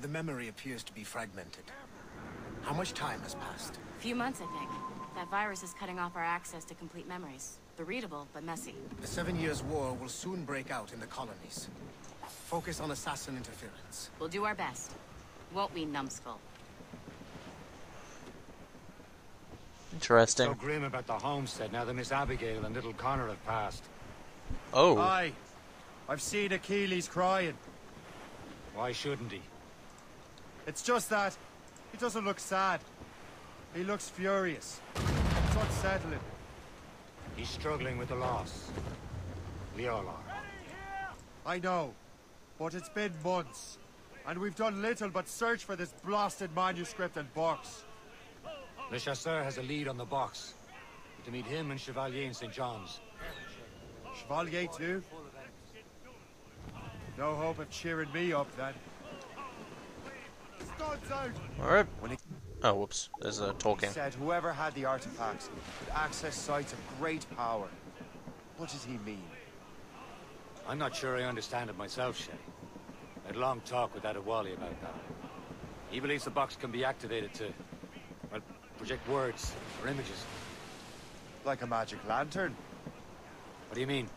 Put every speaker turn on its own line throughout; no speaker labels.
The memory appears to be fragmented. How much time has passed?
A few months, I think. That virus is cutting off our access to complete memories. They're readable, but messy.
The Seven Years' War will soon break out in the colonies. Focus on assassin interference.
We'll do our best. Won't we, numbskull?
Interesting.
So grim about the homestead now that Miss Abigail and little Connor have passed.
Oh.
Aye. I've seen Achilles crying.
Why shouldn't he?
It's just that he doesn't look sad. He looks furious. It's unsettling.
He's struggling with the loss. We all are.
I know. But it's been months. And we've done little but search for this blasted manuscript and box.
Le Chasseur has a lead on the box. To meet him and Chevalier in St. John's.
Chevalier too? No hope of cheering me up then. Studs out!
Alright. Oh, whoops. There's a talking.
said whoever had the artifacts could access sites of great power. What does he mean?
I'm not sure I understand it myself, Shay. I had a long talk with Adewale about that. He believes the box can be activated to, well, project words or images.
Like a magic lantern?
What do you mean?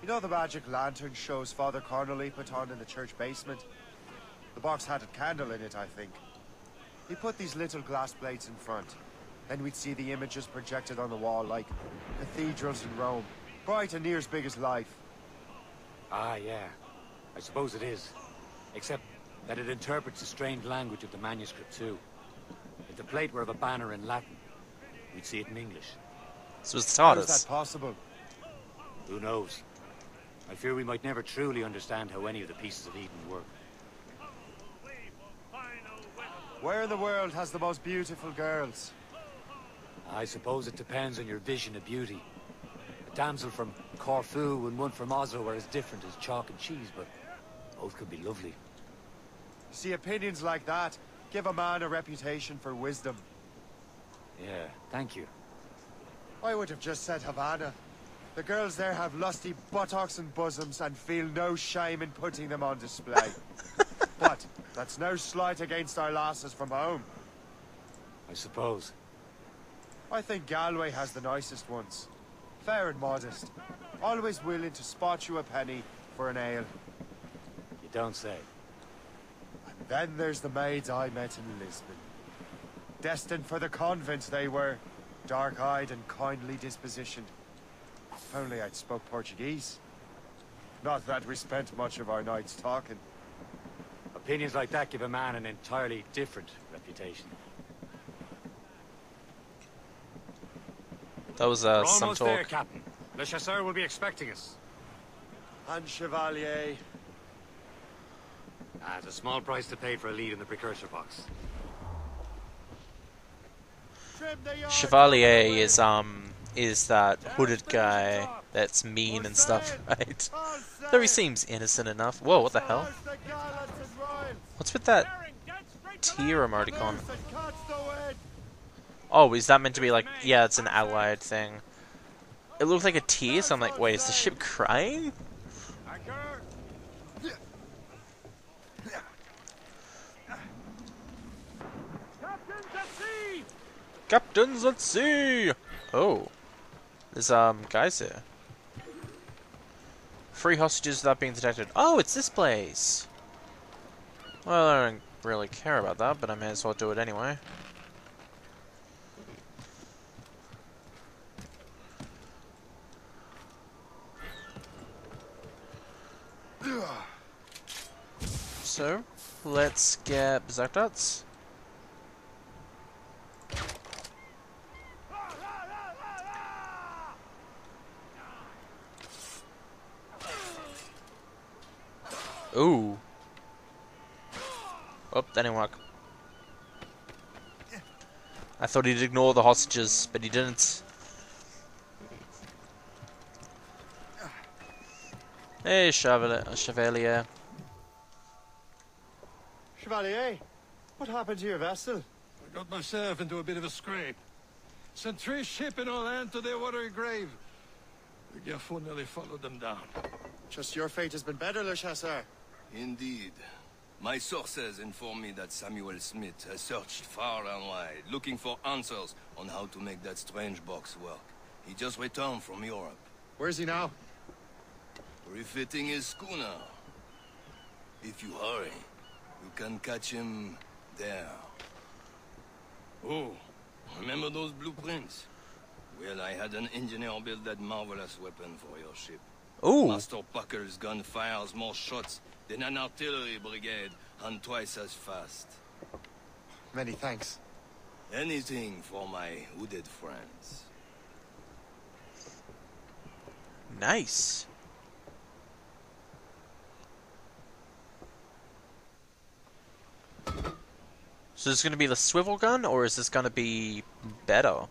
You know the magic lantern shows Father Connolly put on in the church basement? The box had a candle in it, I think. He put these little glass plates in front. Then we'd see the images projected on the wall like cathedrals in Rome. Bright and near as big as life.
Ah, yeah. I suppose it is. Except that it interprets the strange language of the manuscript, too. If the plate were of a banner in Latin, we'd see it in English.
This was
How is
TARDIS.
that possible?
Who knows? I fear we might never truly understand how any of the pieces of Eden work.
Where in the world has the most beautiful girls?
I suppose it depends on your vision of beauty. A damsel from Corfu and one from Oslo are as different as chalk and cheese, but both could be lovely.
See, opinions like that give a man a reputation for wisdom.
Yeah, thank you.
I would have just said Havana. The girls there have lusty buttocks and bosoms and feel no shame in putting them on display. but that's no slight against our lasses from home.
I suppose.
I think Galway has the nicest ones. Fair and modest. Always willing to spot you a penny for an ale.
You don't say.
And then there's the maids I met in Lisbon. Destined for the convent they were. Dark-eyed and kindly dispositioned. If only I'd spoke Portuguese. Not that we spent much of our nights talking.
Opinions like that give a man an entirely different reputation.
That was uh,
We're
some
almost there. Captain. Le Chasseur will be expecting us.
And Chevalier.
Ah, it's a small price to pay for a lead in the precursor box.
Trim the yard.
Chevalier is um is that hooded guy that's mean and stuff, right? Though he seems innocent enough. Whoa, what the hell?
Charge the gallants and royals.
What's with that tier emoticon?
Loose and catch the wind.
Oh, is that meant to be like, yeah, it's an allied thing. It looked like a tear, so I'm like, wait, is the ship crying? Captains at sea! Oh. There's, um, guys here. Free hostages without being detected. Oh, it's this place! Well, I don't really care about that, but I may as well do it anyway. So, let's get Berserk. Ooh. Oh, that didn't work. I thought he'd ignore the hostages, but he didn't. Hey, Chevalier. Chevalier.
Chevalier, what happened to your vessel?
I got myself into a bit of a scrape. Sent three ship in all hand to their watery grave. The Gaffo nearly followed them down.
Just your fate has been better, Le Chasseur.
Indeed.
My sources inform me that Samuel Smith has searched far and wide, looking for answers on how to make that strange box work. He just returned from Europe,
Where's he now?
refitting his schooner. If you hurry, you can catch him there. Oh, remember those blueprints? Well, I had an engineer build that marvelous weapon for your ship.
Oh.
Master Puckle's gun fires more shots than an artillery brigade and twice as fast.
Many thanks.
Anything for my hooded friends.
Nice. So this is going to be the swivel gun, or is this going to be better?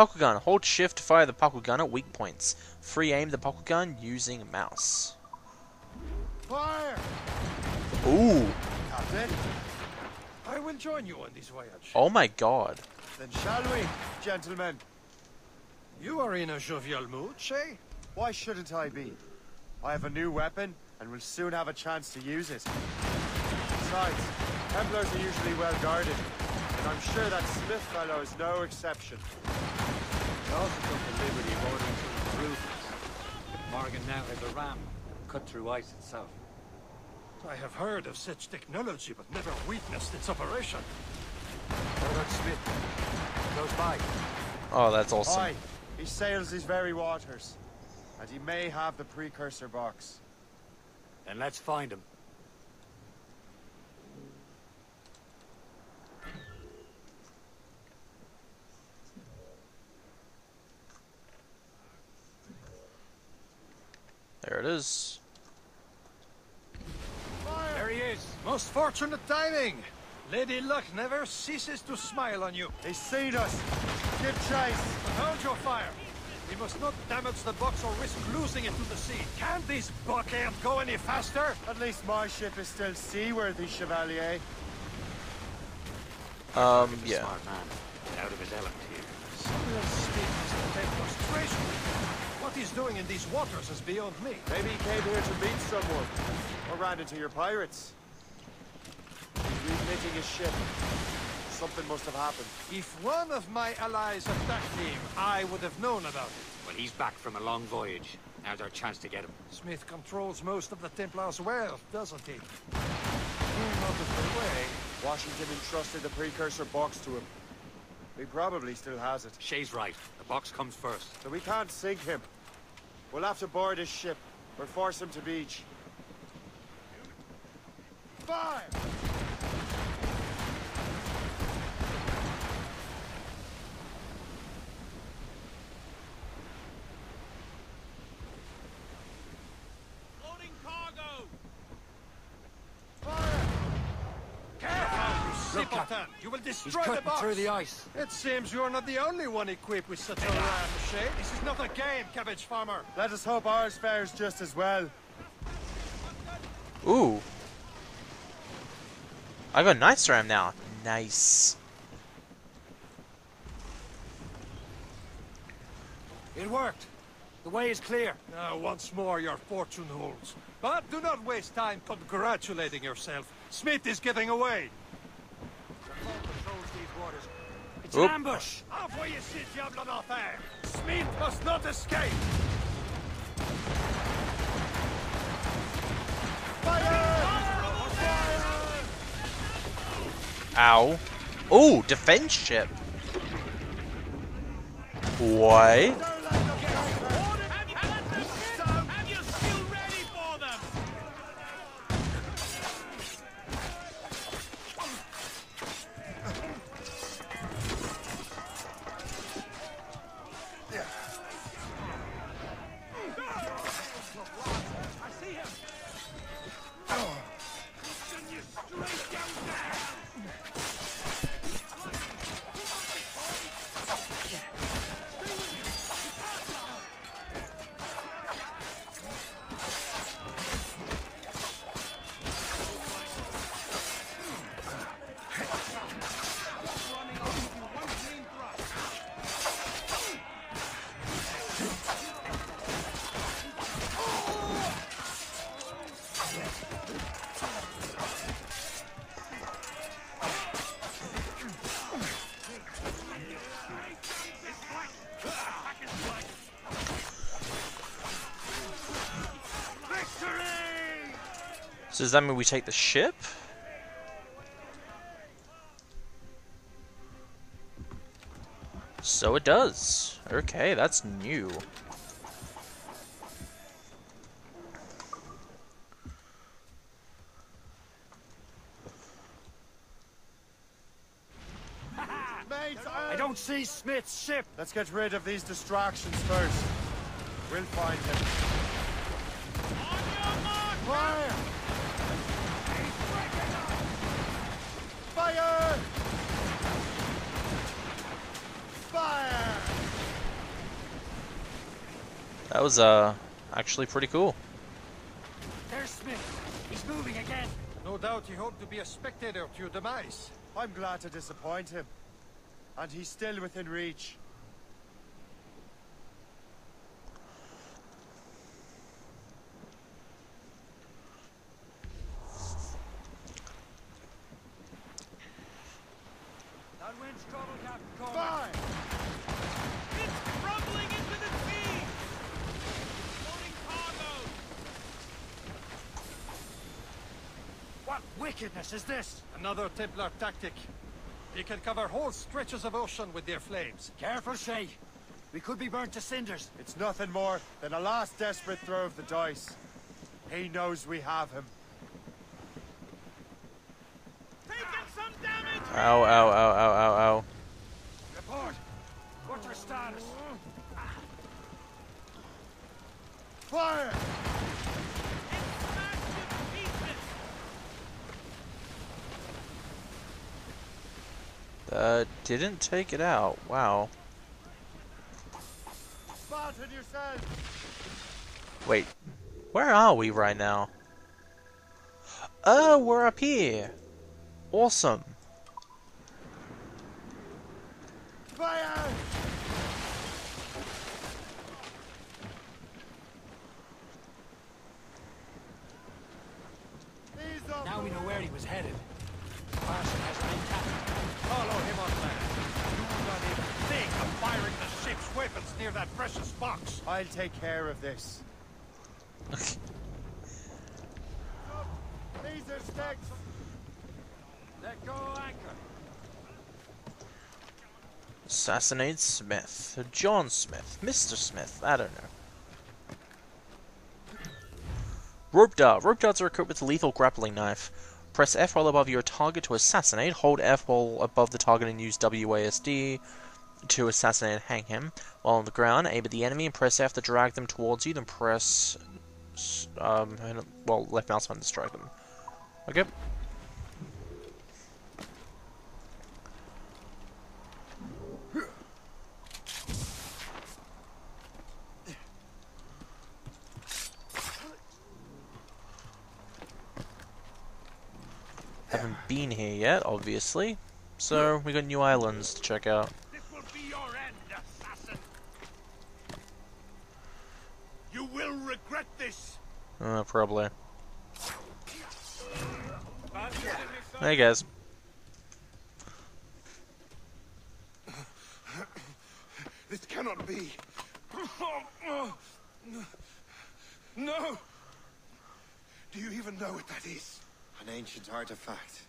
Puckle gun. Hold shift to fire the Puckle gun at weak points. Free aim the Puckle gun using mouse.
Fire!
Ooh.
Captain,
I will join you on this voyage.
Oh my god.
then shall we, gentlemen?
You are in a jovial mood, Shay?
Why shouldn't I be? I have a new weapon, and will soon have a chance to use it. Besides, Templars are usually well guarded, and I'm sure that Smith fellow is no exception.
We also took the liberty of ordering some. Morrigan now has a ram cut through ice itself.
I have heard of such technology, but never witnessed its operation.
What Smith? Close by.
Oh, that's awesome.
Aye, he sails these very waters, and he may have the precursor box.
Then let's find him.
There it is.
There he is. Most fortunate timing. Lady Luck never ceases to smile on you.
They seen us! Give chase!
Hold your fire. We must not damage the box or risk losing it to the sea. Can this blockade go any faster?
At least my ship is still seaworthy, Chevalier.
Um, yeah.
Smart man. Out of his element here.
Samuel Smith is the Templar's treasure. What he's doing in these waters is beyond me.
Maybe he came here to meet someone, or ran into your pirates. He's refitting his ship. Something must have happened.
If one of my allies attacked him, I would have known about it.
Well, he's back from a long voyage. Now's our chance to get him.
Smith controls most of the Templar's wealth, doesn't he? Being out of the way,
Washington entrusted the precursor box to him. He probably still has it.
Shay's right. The box comes first.
So we can't sink him. We'll have to board his ship, or force him to beach. Fire!
Careful, you simpleton! You will
He's
destroy the
cutting
box!
through the ice.
It seems you're not the only one equipped with such a ram, Shay. This is not a game, cabbage farmer.
Let us hope ours fares just as well.
Ooh. I got nice ram now. Nice.
It worked. The way is clear.
Now, once more, your fortune holds. But do not waste time congratulating yourself. Smith is getting away.
The foe patrols these waters. It's
Oop.
an ambush.
Where you sit, Diablo d'Enfer! Smith must not escape!
Ow. Ooh, defense ship. What? So does that mean we take the ship? So it does. Okay, that's new.
I don't see Smith's ship.
Let's get rid of these distractions first. We'll find him.
That was uh actually pretty cool.
There's Smith. He's moving again.
No doubt he hoped to be a spectator to your demise.
I'm glad to disappoint him. And he's still within reach.
That wind's trouble, Captain Cormac.
Fire!
It's crumbling into the sea! Loading cargo!
What wickedness is this?
Another Templar tactic. They can cover whole stretches of ocean with their flames.
Careful, Shay. We could be burnt to cinders.
It's nothing more than a last desperate throw of the dice. He knows we have him.
Taking some damage!
Ow, ow, ow, ow, ow, ow.
Report. What's our status?
Fire!
Didn't take it out. Wow. Wait, where are we right now? Oh, we're up here. Awesome.
Fire! Ease up!
Now we know where he was headed. Marshal has been captured.
Follow him on land. Do not even think of firing the ship's weapons near that precious box.
I'll take care of this. These are sticks!
Let go anchor.
Assassinate Smith. John Smith. Mr. Smith. I don't know. Rope dart. Rope darts are equipped with a lethal grappling knife. Press F while above your target to assassinate. Hold F while above the target and use WASD to assassinate and hang him. While on the ground, aim at the enemy and press F to drag them towards you. Then press um and- well left mouse button to strike them. Okay. Haven't been here yet, obviously. So we got new islands to check out.
This will be your end, assassin! You will regret this!
Uh, probably.
Bad news, son.
Hey guys.
This cannot be. No! Do you even know what that is?
An ancient artifact.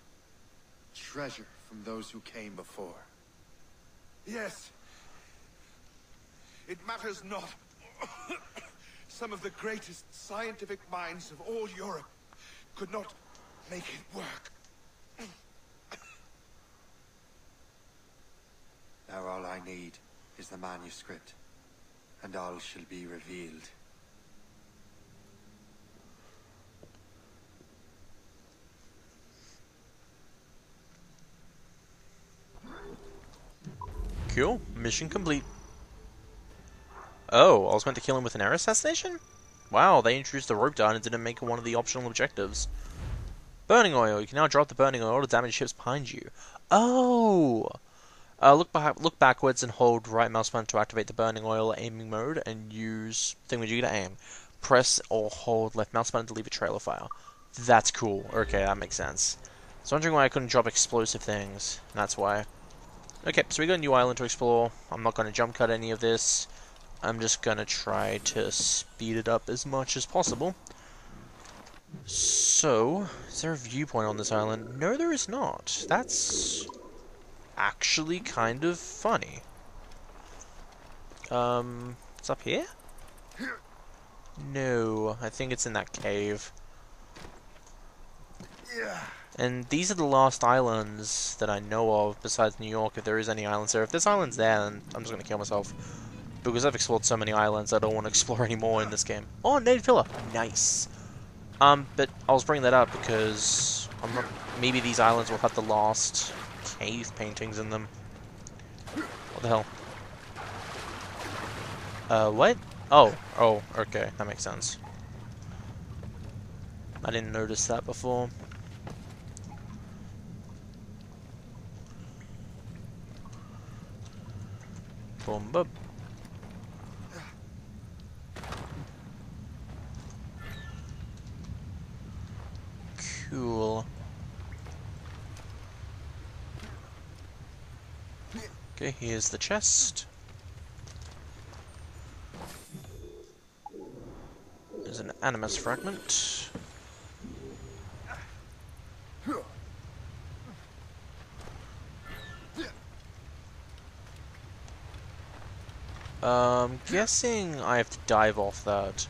Treasure from those who came before.
Yes. It matters not. Some of the greatest scientific minds of all Europe could not make it work.
Now all I need is the manuscript. And all shall be revealed.
Cool. Mission complete. Oh, I was meant to kill him with an air assassination? Wow, they introduced the rope dart and didn't make it one of the optional objectives. Burning oil. You can now drop the burning oil to damage ships behind you. Oh! Uh, look, back, look backwards and hold right mouse button to activate the burning oil aiming mode and use thingamajig to aim. Press or hold left mouse button to leave a trail of fire. That's cool. Okay, that makes sense. I was wondering why I couldn't drop explosive things. That's why. Okay, so we got a new island to explore. I'm not going to jump cut any of this. I'm just to try to speed it up as much as possible. So, is there a viewpoint on this island? No, there is not. That's actually kind of funny. Um, it's up here? No, I think it's in that cave. Yeah. And these are the last islands that I know of, besides New York, if there is any islands there. If there's islands there, then I'm just gonna kill myself. Because I've explored so many islands, I don't want to explore any more in this game. Oh, native pillar! Nice! Um, but I was bringing that up because I'm not, maybe these islands will have the last cave paintings in them. What the hell? Uh, what? Oh, oh, okay, that makes sense. I didn't notice that before. Boom, boom. Cool. Okay, here's the chest. There's an animus fragment. Um, guessing I have to dive off that.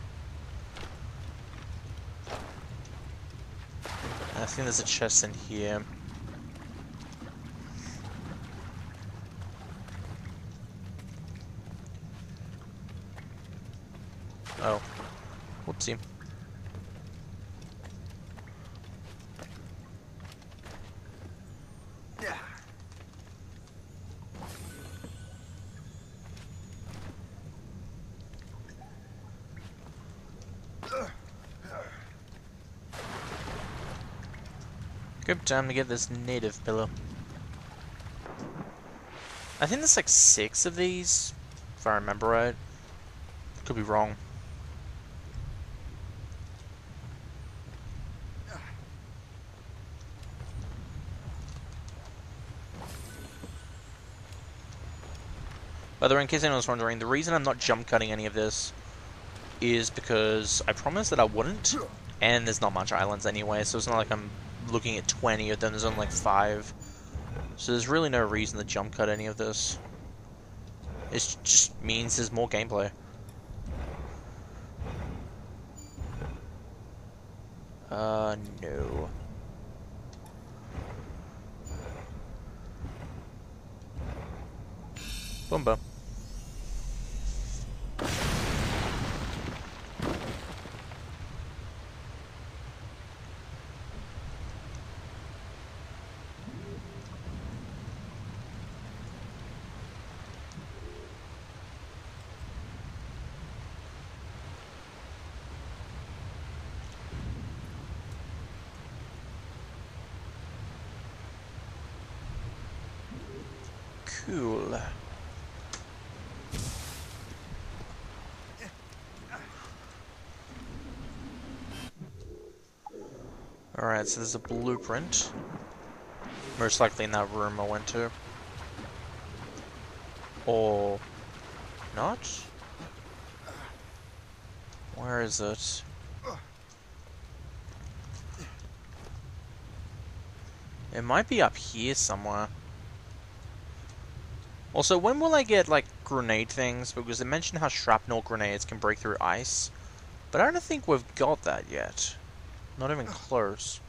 I think there's a chest in here. Oh. Whoopsie. Time to get this native pillow. I think there's like six of these, if I remember right. Could be wrong. By the way, in case anyone's wondering, the reason I'm not jump cutting any of this is because I promised that I wouldn't, and there's not much islands anyway, so it's not like I'm looking at 20 of them, there's only like 5. So there's really no reason to jump cut any of this. It just means there's more gameplay. Uh, no. Boom boom. Cool. Alright, so there's a blueprint. Most likely in that room I went to. Or not? Where is it? It might be up here somewhere. Also, when will I get, like, grenade things? Because they mentioned how shrapnel grenades can break through ice. But I don't think we've got that yet. Not even close.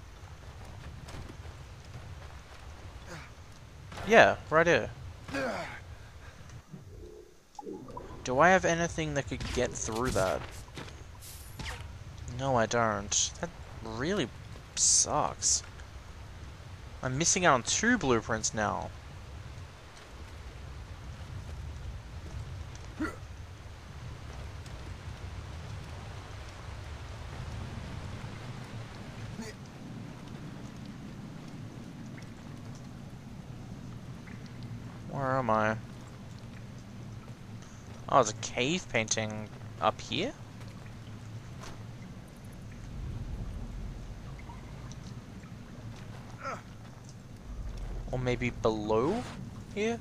Yeah, right here. Do I have anything that could get through that? No, I don't. That really sucks. I'm missing out on two blueprints now. Where am I? Oh, there's a cave painting up here? Or maybe below here?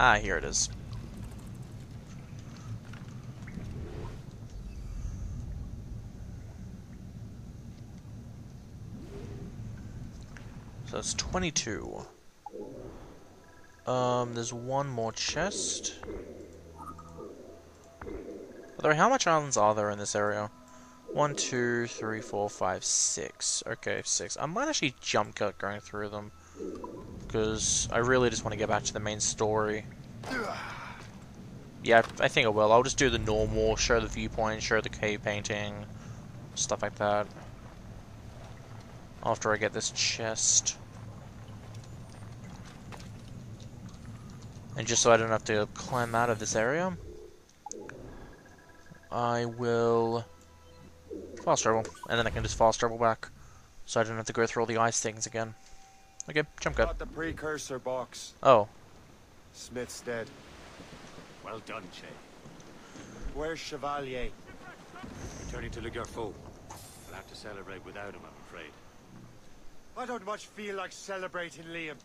Ah, here it is. So it's 22. Um, there's one more chest. Although, how much islands are there in this area? One, two, three, four, five, six. Okay, six. I might actually jump cut going through them. Because I really just want to get back to the main story. Yeah, I think I will. I'll just do the normal, show the viewpoint, show the cave painting, stuff like that. After I get this chest. And just so I don't have to climb out of this area, I will fast travel, and then I can just fast travel back, so I don't have to go through all the ice things again. Okay, jump cut.
Got the precursor box.
Oh,
Smith's dead.
Well done, Shay.
Where's Chevalier?
Returning to Le Garfaux. We'll have to celebrate without him, I'm afraid.
I don't much feel like celebrating Liam.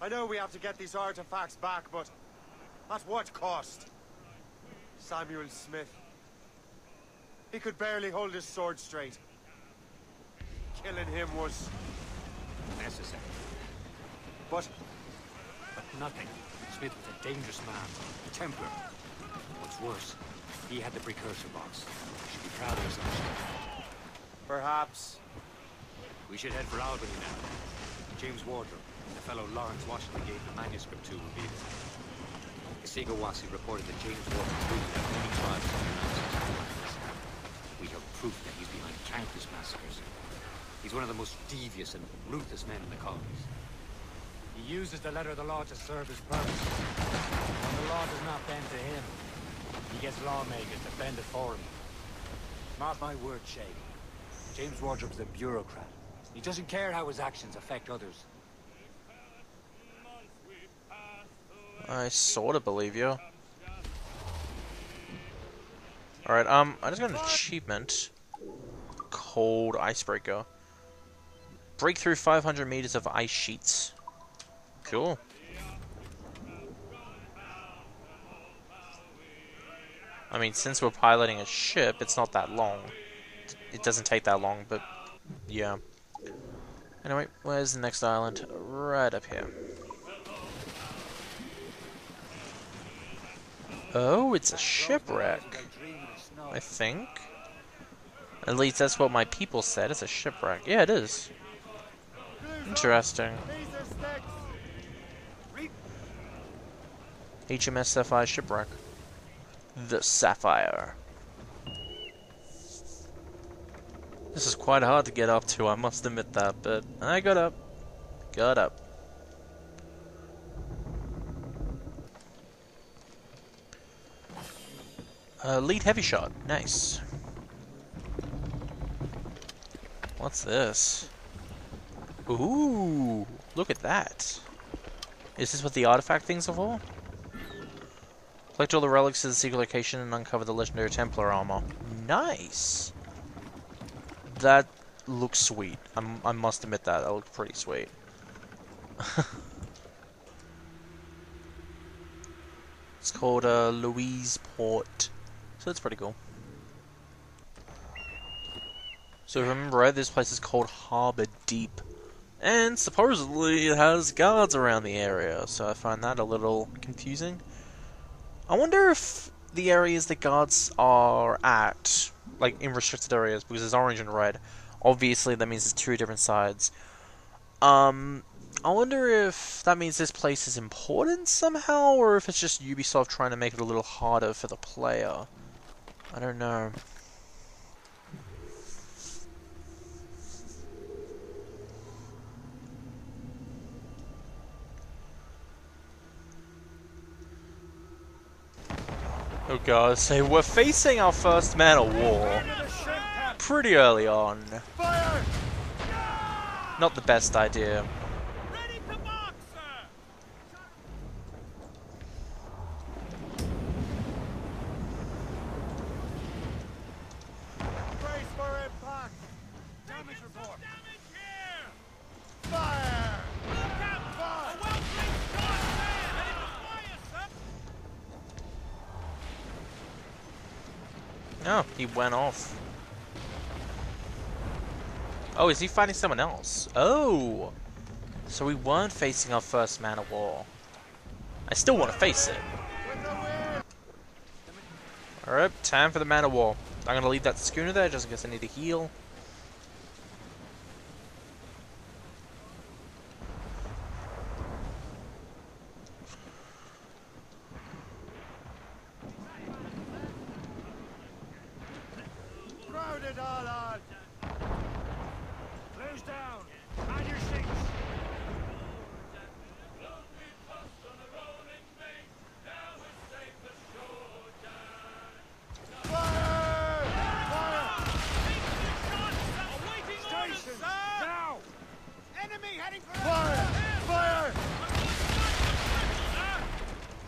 I know we have to get these artifacts back, but at what cost? Samuel Smith. He could barely hold his sword straight. Killing him was...
Necessary.
But
But nothing. Smith was a dangerous man. A Templar. What's worse, he had the precursor box. You should be proud of yourself,
perhaps...
We should head for Albany now. James Wardrop and the fellow Lawrence Washington gave the manuscript to will be there. Kesegowaase reported that James Wardrop out many tribes United States. We have proof that he's behind countless massacres. He's one of the most devious and ruthless men in the colonies. He uses the letter of the law to serve his purpose. When the law does not bend to him, he gets lawmakers to bend it for him. Mark my word, Shay. James Wardrop's a bureaucrat. He doesn't care how his actions affect others.
I sort of believe you. Alright, um, I just got an achievement Cold Icebreaker. Break through 500 meters of ice sheets. Cool. I mean, since we're piloting a ship, it's not that long. It doesn't take that long, but yeah. Anyway, where's the next island? Right up here. Oh, it's a shipwreck. I think. At least that's what my people said. It's a shipwreck. Yeah, it is. Interesting. HMS Sapphire shipwreck. The Sapphire. This is quite hard to get up to, I must admit that, but I got up. Got up. Uh, lead heavy shot. Nice. What's this? Ooh, look at that. Is this what the artifact things are for? Collect all the relics to the secret location and uncover the legendary Templar armor. Nice. That looks sweet. I'm, I must admit that. That looks pretty sweet. it's called uh, Louise Port. So that's pretty cool. So remember, right, this place is called Harbor Deep. And supposedly it has guards around the area, so I find that a little confusing. I wonder if the areas the guards are at, like in restricted areas, because it's orange and red, obviously that means it's two different sides. Um, I wonder if that means this place is important somehow, or if it's just Ubisoft trying to make it a little harder for the player. I don't know. Oh god, so we're facing our first man of war pretty early on. Not the best idea.
Ready to mark, sir!
Brace for impact!
Damage report. Damage here!
Fire!
Look out! A well-placed shot there! Ready to fire, sir!
Oh, went off. Oh, is he fighting someone else? Oh! So we weren't facing our first man of war. I still want to face it. Alright, time for the man of war. I'm gonna leave that schooner there just in case I need to heal.
Crowd it all on!
Close down! On your six!
Fire! Fire!
Awaiting orders,
Station!
sir!
Now!
Enemy heading for
Fire! Fire!
Sir!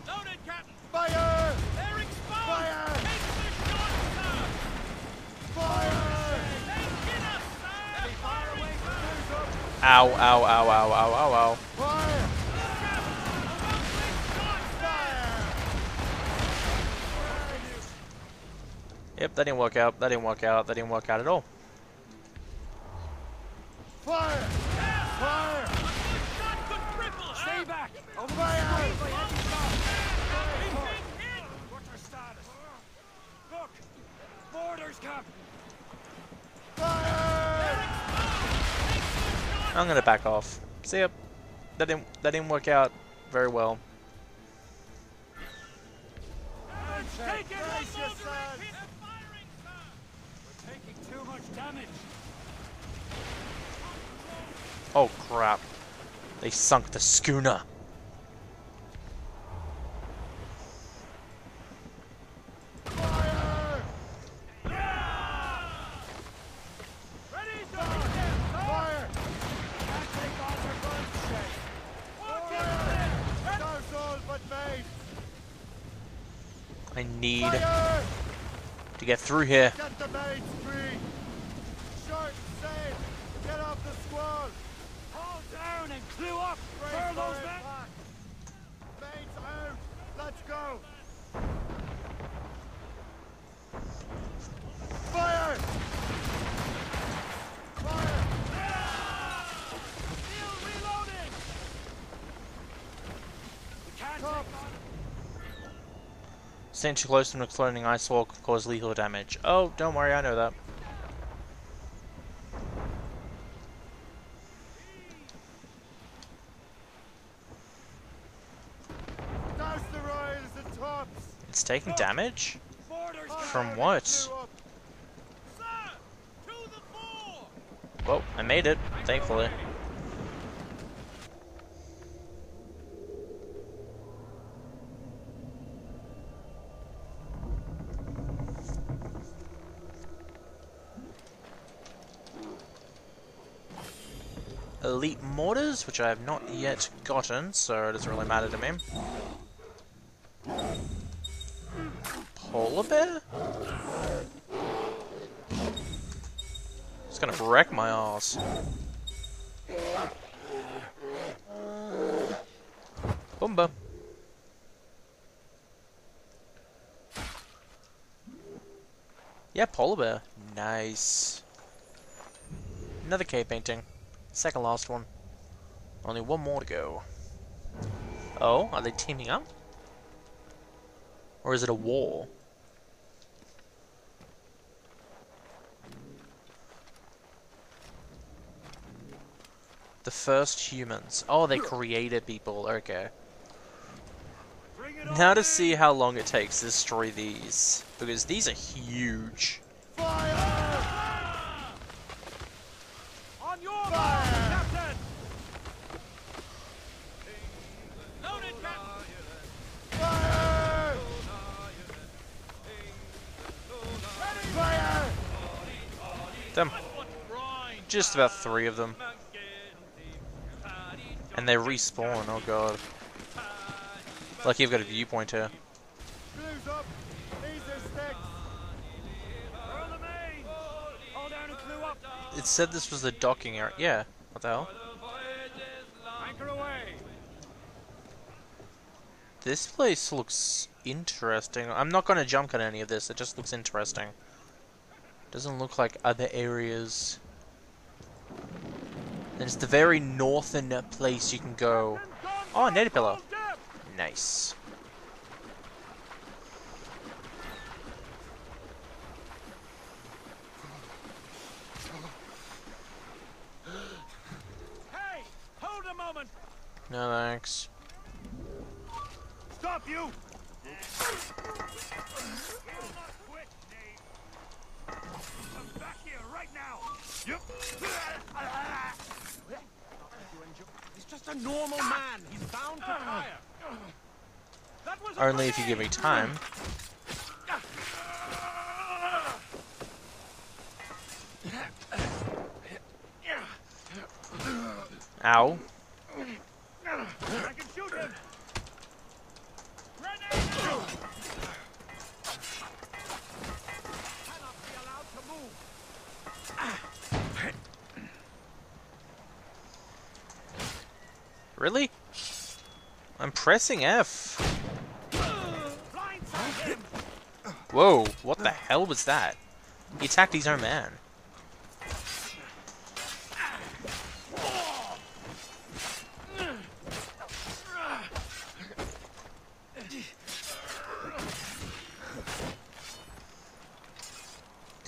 Loaded, Captain!
Fire!
They're exposed!
Fire!
Take the shot, sir!
Fire!
They hit us, sir! They're far away, sir!
Ow, ow, ow, ow, ow, ow, ow.
Fire! Fire!
Yep, that didn't work out. That didn't work out. That didn't work out at all.
Fire! Fire!
Shot could cripple her! Stay back!
Fire!
He's been hit! What's our status? Look! Mortars, Cap!
Fire!
I'm gonna back off. See ya. That didn't that didn't work out very well.
Take it!
Brace
One more
yourselves.
direct hit! They're firing, sir! We're taking too much damage!
Oh crap. They sunk the schooner.
Fire!
Ready, sir!
Fire!
Can't take all their guns, Shay!
Fire! That's all but made!
I need
Fire!
to get through here.
Get the mates free! Short and safe! Get off the squall!
Hold down up!
Brace
Burn those men!
impact. Mates out! Let's go! Fire! Fire!
Still reloading! We can't
Top.
take
too close to an exploding ice wall could cause lethal damage. Oh, don't worry, I know that.
Douse the royals and tops!
It's taking damage? From what? Well, I made it, thankfully. Elite mortars, which I have not yet gotten, so it doesn't really matter to me. Polar bear? It's gonna wreck my ass. Boomba. Yeah, polar bear. Nice. Another cave painting. Second last one. Only one more to go. Oh, are they teaming up? Or is it a war? The first humans. Oh, they created people. Okay. Now to see how long it takes to destroy these. Because these are huge.
Fire!
On your
Fire!
Captain! Captain!
Fire!
Ready!
Fire!
Them. Just about three of them. And they respawn, oh god. Lucky you've got a viewpoint here.
Blues up. These are sticks.
We're on the main. Hold down and clue up.
It said this was the docking area. Yeah, what the hell?
Anchor away.
This place looks interesting. I'm not gonna jump at any of this, it just looks interesting. Doesn't look like other areas. And it's the very northern place you can go. Oh, pillow. Nice.
Hey, hold a moment.
No thanks.
Stop you. You'll not quit, Nate. Come back here right now. Yep.
Just a normal man. He's bound to fire.
That was
Only if you give me time. Ow. Really? I'm pressing F. Whoa, what the hell was that? He attacked his own man.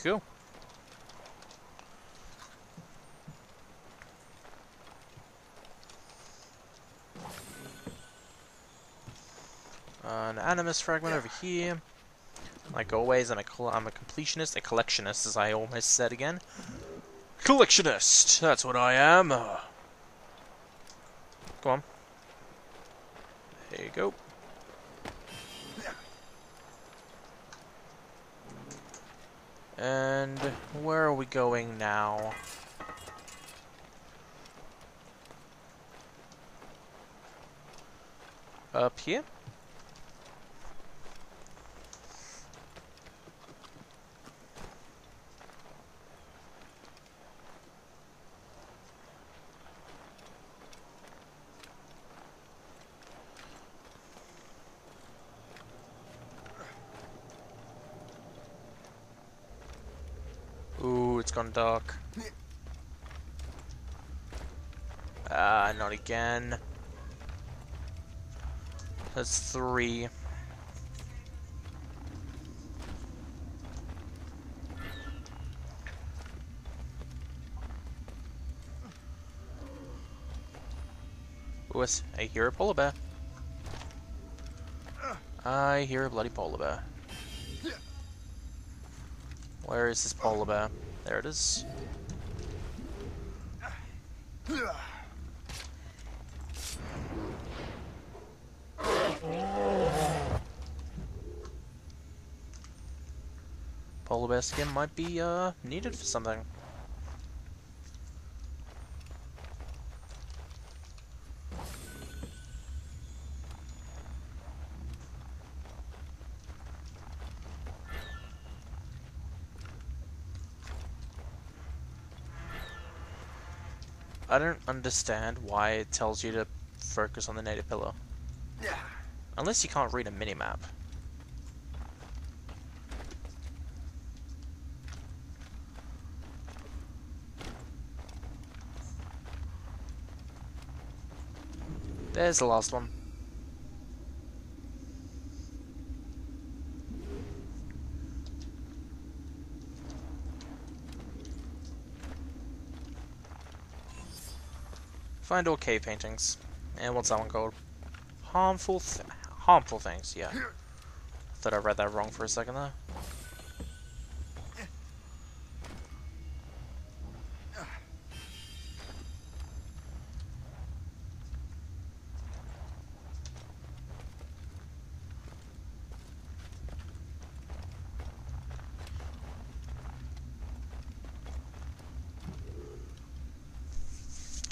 Cool. Animus fragment over here. Like always, I'm a, I'm a completionist, a collectionist, as I almost said again. Collectionist! That's what I am! Uh, Go on. There you go. And where are we going now? Up here? Ooh, it's gone dark. Ah, not again. That's three. Ooh, I hear a polar bear. I hear a bloody polar bear. Where is this polar bear? There it is. Polar bear skin might be uh needed for something. I don't understand why it tells you to focus on the native pillar. Unless you can't read a minimap. There's the last one. Find all cave paintings. And what's that one called? Harmful th harmful things, yeah. Thought I read that wrong for a second there.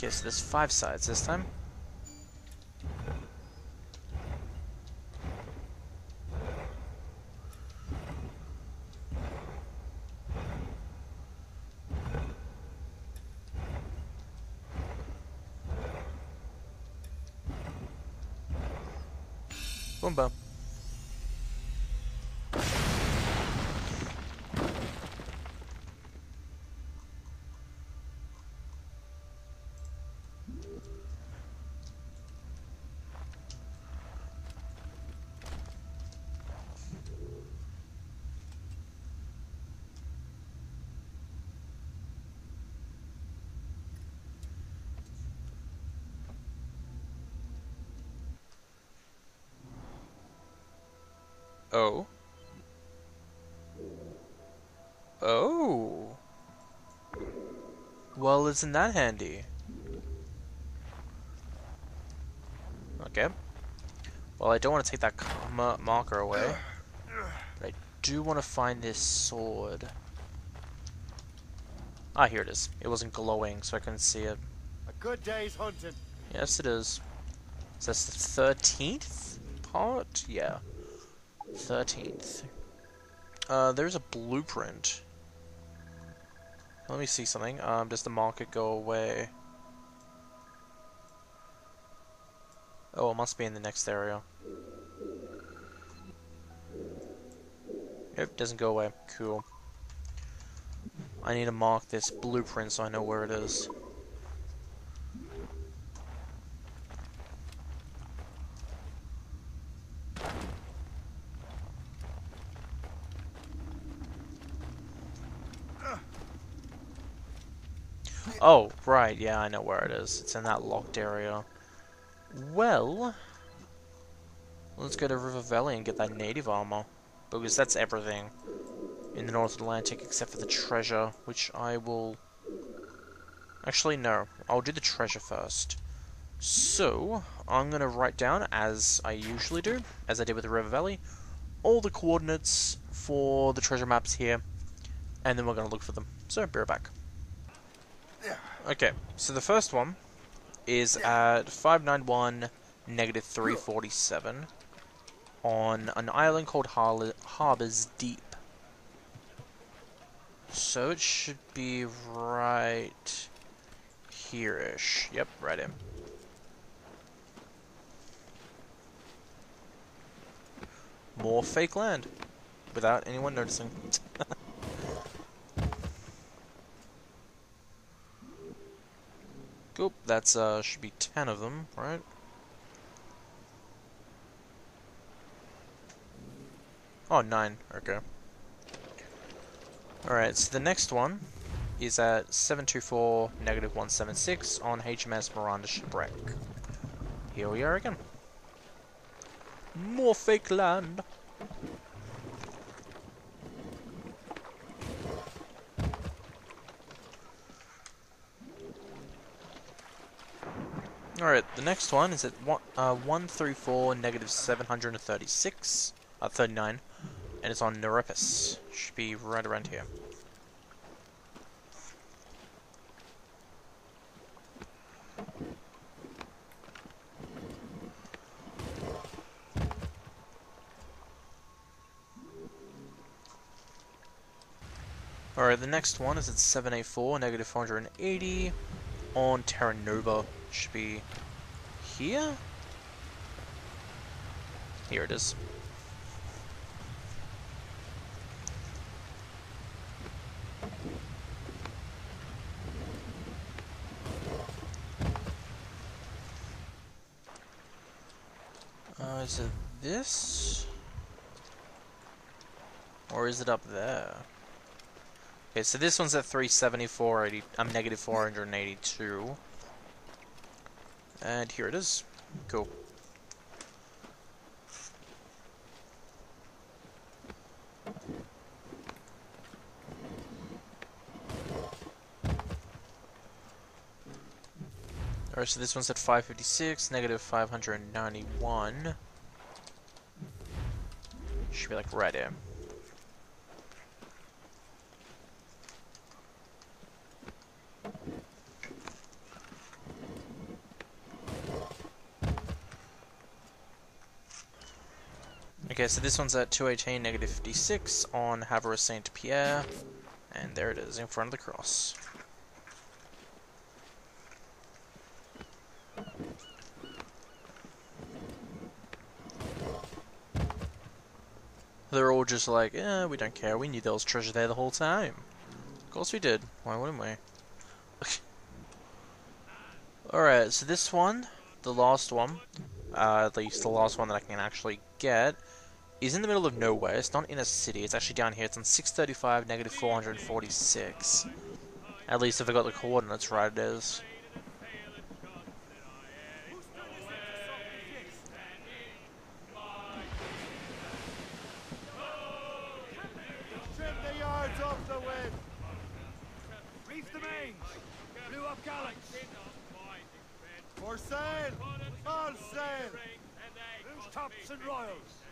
Guess there's five sides this time. Isn't that handy? Okay. Well, I don't want to take that marker away. But I do want to find this sword. Ah, here it is. It wasn't glowing, so I couldn't see it.
A good day's hunting.
Yes, it is. Is this the 13th part? Yeah. 13th. Uh, there's a blueprint. Let me see something. Um, does the market go away? Oh, it must be in the next area. Yep, doesn't go away. Cool. I need to mark this blueprint so I know where it is. Oh, right, yeah, I know where it is. It's in that locked area. Well, let's go to River Valley and get that native armor. Because that's everything in the North Atlantic except for the treasure, which I will... Actually, no. I'll do the treasure first. So, I'm going to write down, as I usually do, as I did with the River Valley, all the coordinates for the treasure maps here, and then we're going to look for them. So, be right back. Okay, so the first one is at 591 negative 347 on an island called Har Harbor's Deep. So it should be right here-ish. Yep, right in. More fake land without anyone noticing. Cool, that's, uh, should be 10 of them, right? Oh, nine. Okay. Alright, so the next one is at 724 negative 176 on HMS Miranda Shipwreck. Here we are again. More fake land. Alright, the next one is at one, uh, 134 negative 736, uh, 39, and it's on Nerepus. Should be right around here. Alright, the next one is at 784 negative 480 on Terra Nova. Should be here? Here it is. Uh, is it this? Or is it up there? Okay, so this one's at 374, 80, I'm negative 482. And here it is. Cool. Alright, so this one's at 556, negative 591. Should be like right here. Okay, so this one's at 218, negative 56 on Havre Saint Pierre. And there it is, in front of the cross. They're all just like, eh, we don't care. We knew there was treasure there the whole time. Of course we did. Why wouldn't we? Alright, so this one, the last one, uh, at least the last one that I can actually get, is in the middle of nowhere. It's not in a city. It's actually down here. It's on 635, negative 446. At least if I got the coordinates right, it is.
For sail. All
tops and royals.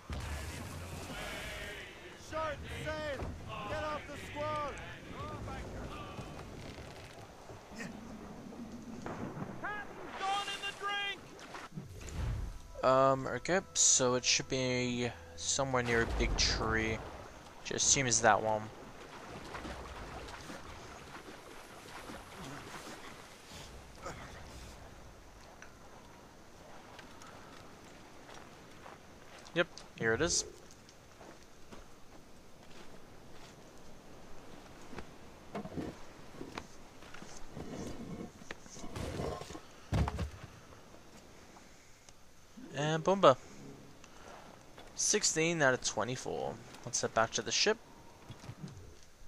Short sail. Get off the squall.
Gone in the drink.
Um, okay, so it should be somewhere near a big tree. Just assume it's that one. Yep, here it is. And 16 out of 24. Let's head back to the ship.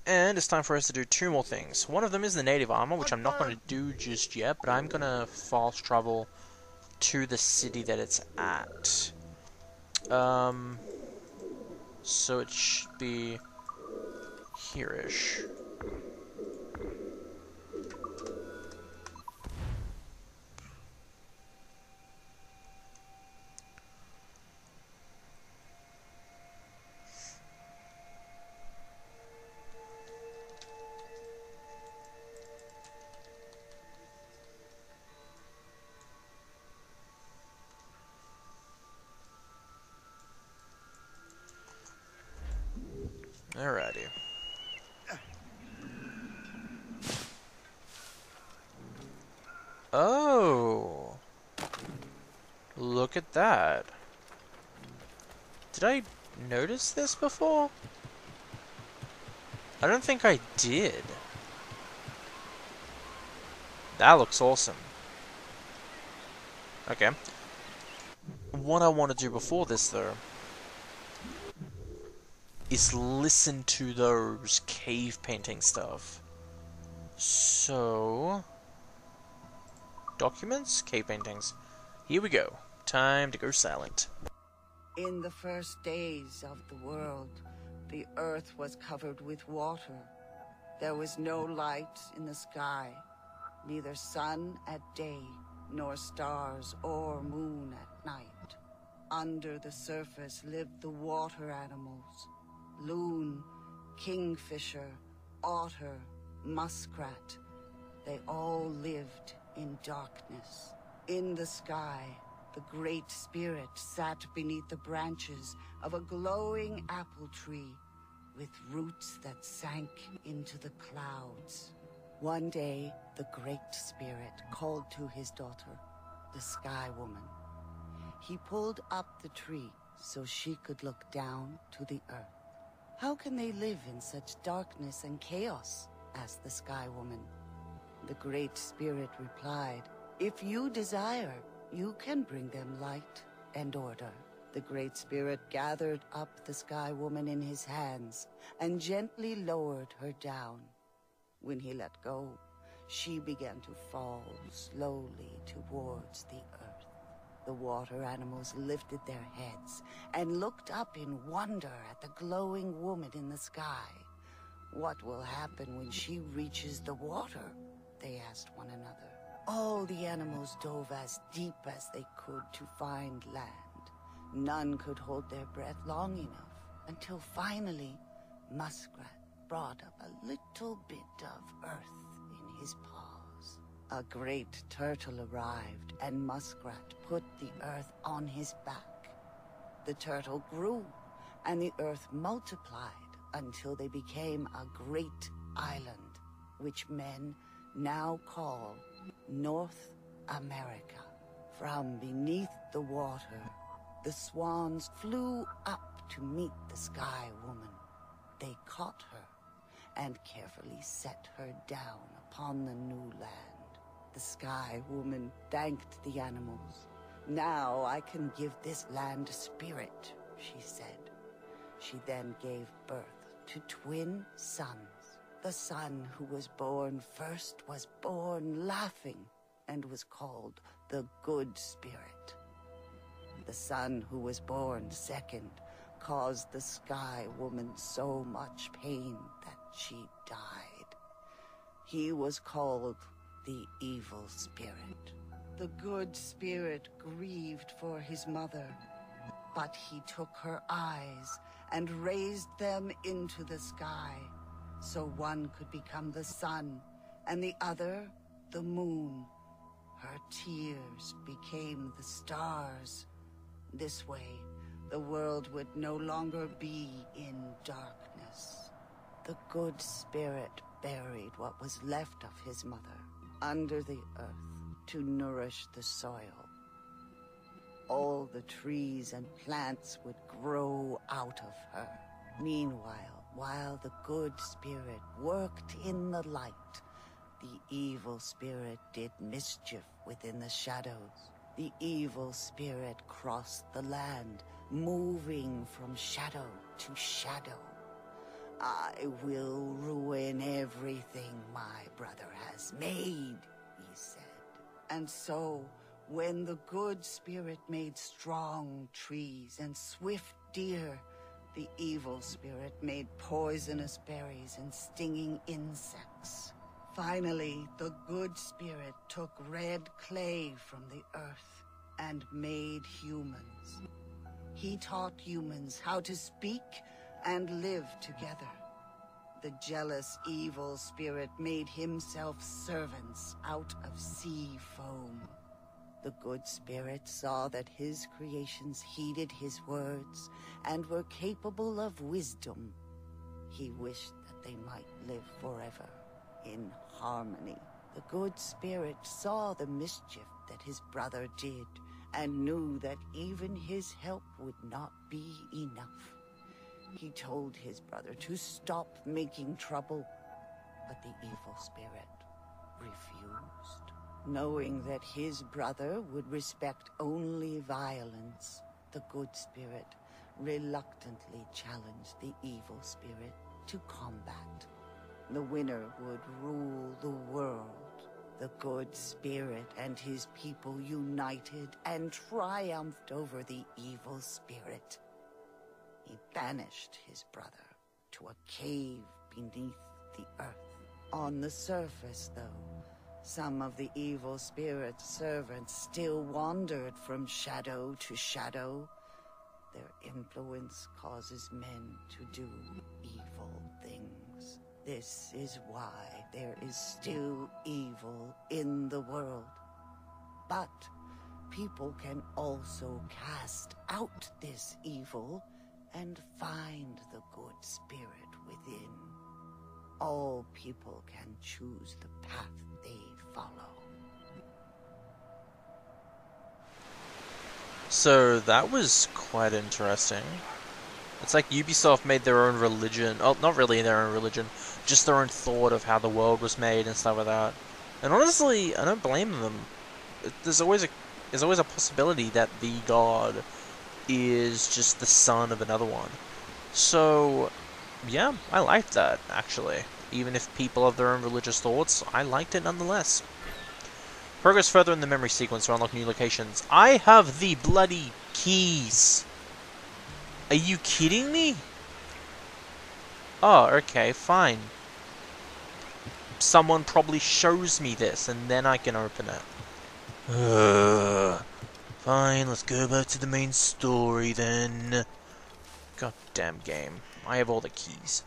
And it's time for us to do two more things. One of them is the native armor, which I'm not going to do just yet, but I'm going to fast travel to the city that it's at. Um, so it should be here-ish. At that. Did I notice this before? I don't think I did. That looks awesome. Okay. What I want to do before this, though, is listen to those cave painting stuff. So, documents, cave paintings. Here we go. Time to go silent.
In the first days of the world, the earth was covered with water. There was no light in the sky, neither sun at day, nor stars or moon at night. Under the surface lived the water animals loon, kingfisher, otter, muskrat. They all lived in darkness. In the sky, the Great Spirit sat beneath the branches of a glowing apple tree with roots that sank into the clouds. One day, the Great Spirit called to his daughter, the Sky Woman. He pulled up the tree so she could look down to the earth. How can they live in such darkness and chaos? asked the Sky Woman. The Great Spirit replied, If you desire, you can bring them light and order. The Great Spirit gathered up the Sky Woman in his hands and gently lowered her down. When he let go, she began to fall slowly towards the earth. The water animals lifted their heads and looked up in wonder at the glowing woman in the sky. What will happen when she reaches the water? They asked one another. All the animals dove as deep as they could to find land. None could hold their breath long enough until finally Muskrat brought up a little bit of earth in his paws. A great turtle arrived, and Muskrat put the earth on his back. The turtle grew, and the earth multiplied until they became a great island, which men now call North America. From beneath the water, the swans flew up to meet the Sky Woman. They caught her and carefully set her down upon the new land. The Sky Woman thanked the animals. Now I can give this land a spirit, she said. She then gave birth to twin sons. The son who was born first was born laughing and was called the Good Spirit. The son who was born second caused the Sky Woman so much pain that she died. He was called the Evil Spirit. The Good Spirit grieved for his mother, but he took her eyes and raised them into the sky, so one could become the sun and the other the moon. Her tears became the stars. This way, the world would no longer be in darkness. The good spirit buried what was left of his mother under the earth to nourish the soil. All the trees and plants would grow out of her. Meanwhile, while the good spirit worked in the light, the evil spirit did mischief within the shadows. The evil spirit crossed the land, moving from shadow to shadow. I will ruin everything my brother has made, he said. And so, when the good spirit made strong trees and swift deer, the evil spirit made poisonous berries and stinging insects. Finally, the good spirit took red clay from the earth and made humans. He taught humans how to speak and live together. The jealous evil spirit made himself servants out of sea foam. The good spirit saw that his creations heeded his words and were capable of wisdom. He wished that they might live forever in harmony. The good spirit saw the mischief that his brother did and knew that even his help would not be enough. He told his brother to stop making trouble, but the evil spirit refused. Knowing that his brother would respect only violence, the good spirit reluctantly challenged the evil spirit to combat. The winner would rule the world. The good spirit and his people united and triumphed over the evil spirit. He banished his brother to a cave beneath the earth. On the surface, though, some of the evil spirit's servants still wandered from shadow to shadow. Their influence causes men to do evil things. This is why there is still evil in the world. But people can also cast out this evil and find the good spirit within. All people can choose the path follow.
So that was quite interesting. It's like Ubisoft made their own religion. Oh, not really their own religion, just their own thought of how the world was made and stuff like that. And honestly, I don't blame them. There's always a there's always a possibility that the god is just the son of another one. So, yeah, I liked that actually. Even if people have their own religious thoughts, I liked it nonetheless. Progress further in the memory sequence to unlock new locations. I have the bloody keys. Are you kidding me? Oh, okay, fine. Someone probably shows me this, and then I can open it. Fine, let's go back to the main story then. Goddamn game. I have all the keys.